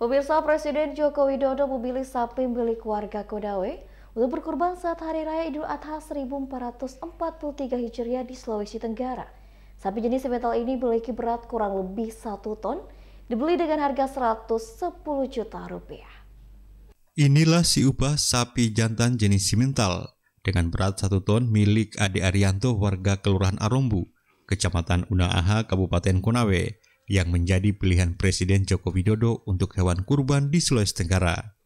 Pemirsa Presiden Joko Widodo memilih sapi milik warga Kodawe untuk berkurban saat Hari Raya Idul Adha 1443 Hijriah di Sulawesi Tenggara. Sapi jenis metal ini memiliki berat kurang lebih satu ton, dibeli dengan harga 110 juta rupiah. Inilah si upah sapi jantan jenis simental dengan berat satu ton milik Ade Arianto warga Kelurahan Arombu, Kecamatan Unaaha, Kabupaten Konawe, yang menjadi pilihan Presiden Joko Widodo untuk hewan kurban di Sulawesi Tenggara.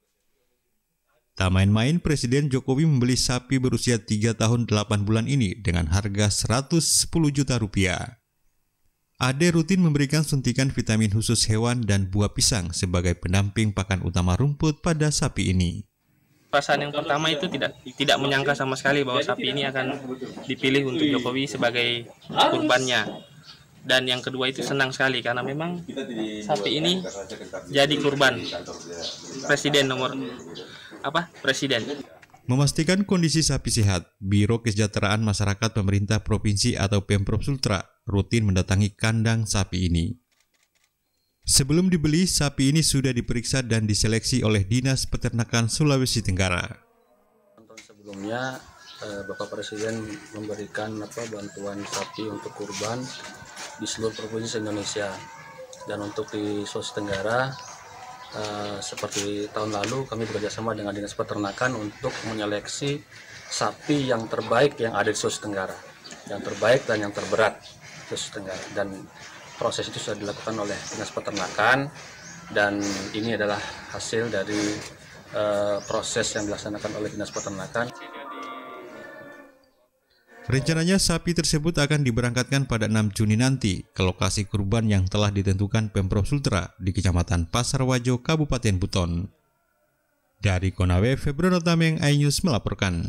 Tak main-main, Presiden Jokowi membeli sapi berusia 3 tahun 8 bulan ini dengan harga 110 juta rupiah. Ade rutin memberikan suntikan vitamin khusus hewan dan buah pisang sebagai pendamping pakan utama rumput pada sapi ini. Perasaan yang pertama itu tidak tidak menyangka sama sekali bahwa sapi ini akan dipilih untuk Jokowi sebagai kurbannya dan yang kedua itu senang sekali karena memang sapi ini jadi kurban. presiden nomor apa? Presiden. Memastikan kondisi sapi sehat, Biro Kesejahteraan Masyarakat Pemerintah Provinsi atau Pemprov Sultra rutin mendatangi kandang sapi ini. Sebelum dibeli, sapi ini sudah diperiksa dan diseleksi oleh Dinas Peternakan Sulawesi Tenggara. Sebelumnya, eh, Bapak Presiden memberikan apa bantuan sapi untuk kurban di seluruh provinsi Indonesia. Dan untuk di Sulawesi Tenggara uh, seperti tahun lalu kami bekerjasama dengan Dinas Peternakan untuk menyeleksi sapi yang terbaik yang ada di Sulawesi Tenggara. Yang terbaik dan yang terberat di Sulawesi Tenggara. Dan proses itu sudah dilakukan oleh Dinas Peternakan. Dan ini adalah hasil dari uh, proses yang dilaksanakan oleh Dinas Peternakan. Rencananya sapi tersebut akan diberangkatkan pada 6 Juni nanti ke lokasi kurban yang telah ditentukan Pemprov Sultra di Kecamatan Pasar Wajo, Kabupaten Buton. Dari Konawe, Februari Tameng, iNews melaporkan.